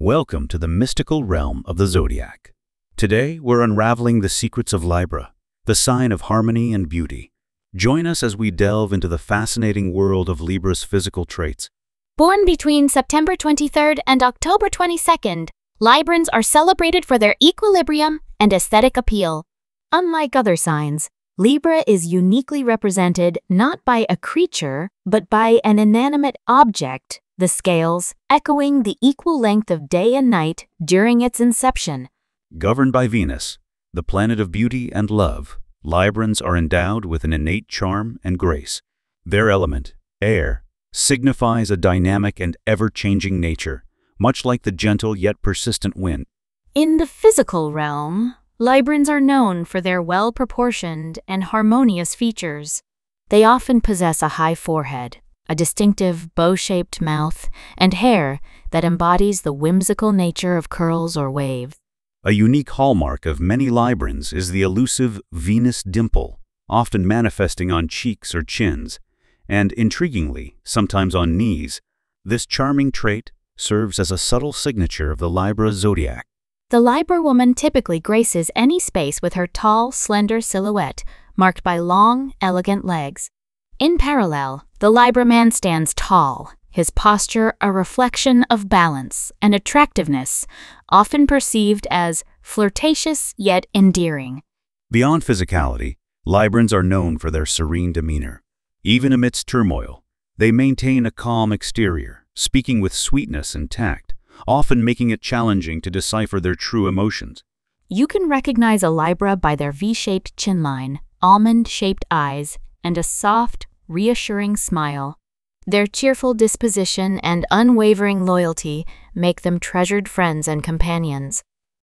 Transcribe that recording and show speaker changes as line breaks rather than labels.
Welcome to the mystical realm of the zodiac. Today, we're unraveling the secrets of Libra, the sign of harmony and beauty. Join us as we delve into the fascinating world of Libra's physical traits.
Born between September 23rd and October 22nd, Librans are celebrated for their equilibrium and aesthetic appeal. Unlike other signs, Libra is uniquely represented not by a creature, but by an inanimate object, the scales, echoing the equal length of day and night during its inception.
Governed by Venus, the planet of beauty and love, Librans are endowed with an innate charm and grace. Their element, air, signifies a dynamic and ever-changing nature, much like the gentle yet persistent wind.
In the physical realm, Librans are known for their well-proportioned and harmonious features. They often possess a high forehead, a distinctive bow-shaped mouth, and hair that embodies the whimsical nature of curls or waves.
A unique hallmark of many Librans is the elusive Venus dimple, often manifesting on cheeks or chins, and intriguingly, sometimes on knees. This charming trait serves as a subtle signature of the Libra zodiac.
The Libra woman typically graces any space with her tall, slender silhouette, marked by long, elegant legs. In parallel, the Libra man stands tall, his posture a reflection of balance and attractiveness, often perceived as flirtatious yet endearing.
Beyond physicality, Librans are known for their serene demeanor. Even amidst turmoil, they maintain a calm exterior, speaking with sweetness and tact, often making it challenging to decipher their true emotions.
You can recognize a Libra by their V-shaped chin line, almond-shaped eyes, and a soft, reassuring smile. Their cheerful disposition and unwavering loyalty make them treasured friends and companions.